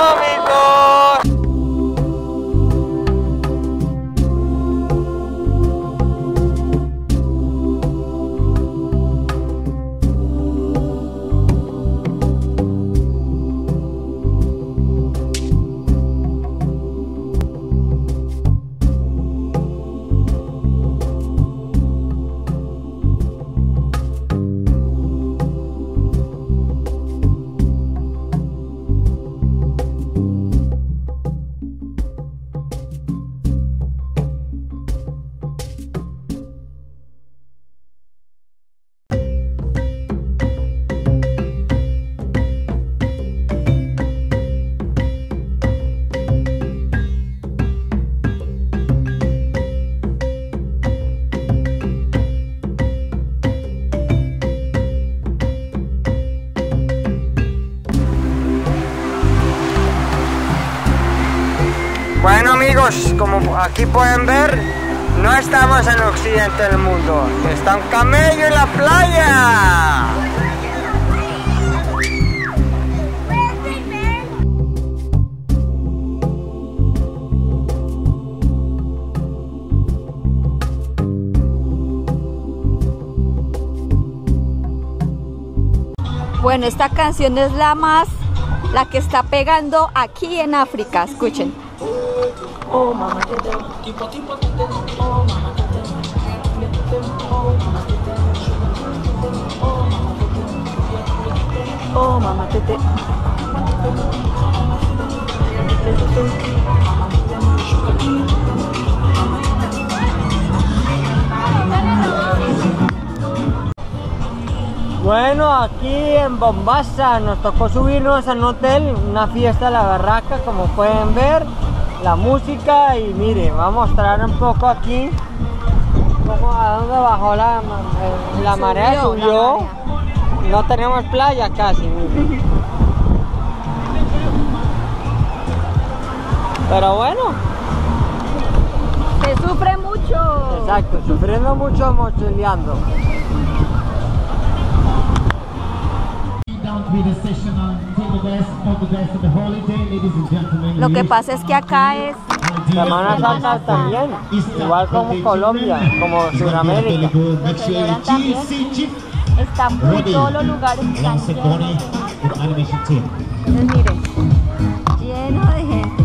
Cómico. Amigos, como aquí pueden ver, no estamos en occidente del mundo. Está un camello en la playa. Bueno, esta canción es la más, la que está pegando aquí en África. Escuchen. Oh, mamá, tete. Oh, mamá, tete. Oh, mamá, tete. Oh, mamá, tete. Bueno, aquí en Bombasa nos tocó subirnos a un hotel, una fiesta de la barraca, como pueden ver, la música y mire, vamos a mostrar un poco aquí cómo, a dónde bajó la, eh, la marea, Subió, la marea. no tenemos playa casi, mire. Pero bueno, Se sufre mucho. exacto, sufriendo mucho, mochileando. Lo que pasa es que acá es Semana Santa también, igual como Colombia, como Sudamérica. están por todos los lugares están llenos. animation team. Entonces miren, lleno de gente.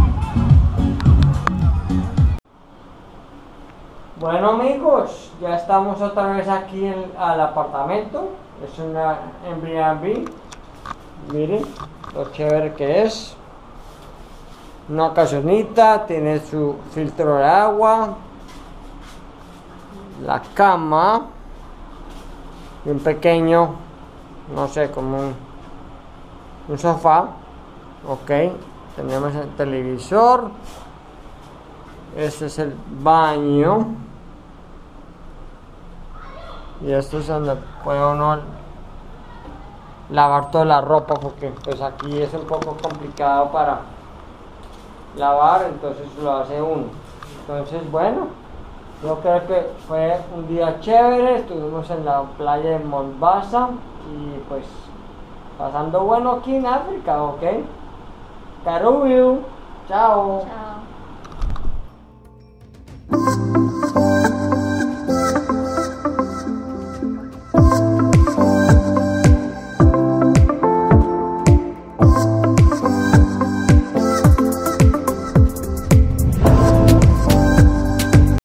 Bueno amigos, ya estamos otra vez aquí en, al apartamento. Es una Airbnb. Miren lo chévere que es. Una casonita, tiene su filtro de agua. La cama. Bien pequeño. No sé, como un, un sofá. Ok. Tenemos el televisor. Este es el baño. Y esto es donde puede uno lavar toda la ropa porque pues aquí es un poco complicado para lavar, entonces lo hace uno. Entonces bueno, yo creo que fue un día chévere, estuvimos en la playa de Mombasa y pues pasando bueno aquí en África, ¿ok? Karubiu, chao. Chao.